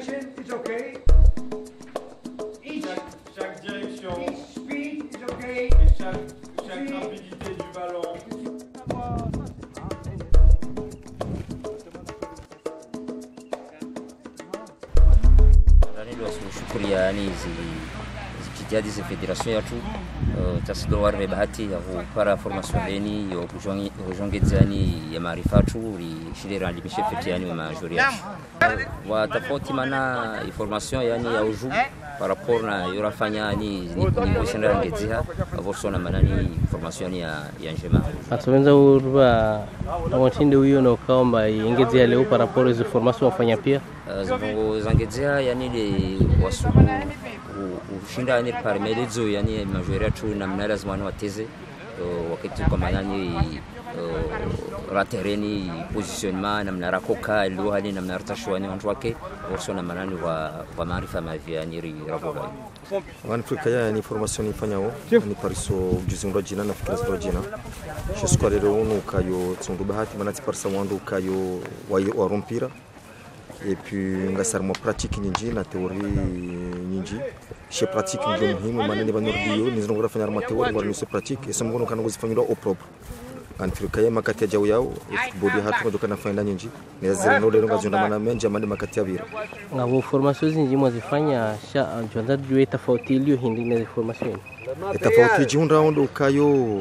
Direction is okay. Each, Chaque, chaque direction each speed is okay. et chaque, chaque rapidité du ballon. Hizi za federation yacu uh, tasido warme bahati ya kupara formation beni yo kujonge yani ya maarifa yacu rishirira limishe fiti yani majori yacu Uh, wa tofauti mana information yani ya uju par rapport na yorafanya ni ni sendera ngeziha avorsona manani formation ya ya njema atuwenza urba awatinde huyo na ukaomba ingezi ya leo paraporo hizo formation wafanya pia? Uh, zivongo zangedzea yani ile wasuku ushinda yani parimeledzo yani majoria tu na mnara wani wateze wakati kwa manani uh, ratereni positionnement namna rakoka luhali namna ratashwani wantu wake orso na manani wa wa maarifa mavya yani ri wan fika ya ni formation ifanyao ni pariso ujuzi ndo jina na fikira ndo jina shesko rero uno ukayo tsundu bahati manati wa wa rompira et puis ngasar mo pratique nyinji na teori nyinji. She pratique ndio muhimu maana ni banordiyo ni zino fanya ma teori ngora ni se pratique esa mgono kana kuzifanyira au propre. Afrika ya makati ya jau yao football hatu ngodoka na faida nyinji. Ni zero no rero ngazonda mana menja mande makati ya bira ngabo formation zinji mwazifanya sha jonda jue tofauti iliyo hindi na formation tofauti jihunda ondo ukayo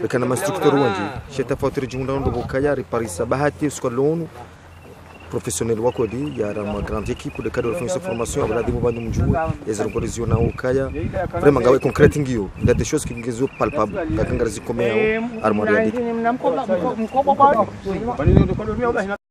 rekana mastructeur wanji. She tofauti jihunda ondo bukaya riparisa bahati skolonu professionnel wako di yara ma grande équipe de cadre de formation abala dibo bandu mjue ezero korizio na ukaya. Vraiment ngawe concrete ngio il y a des choses qui ngezo palpable kakangara zikomeo armoire ya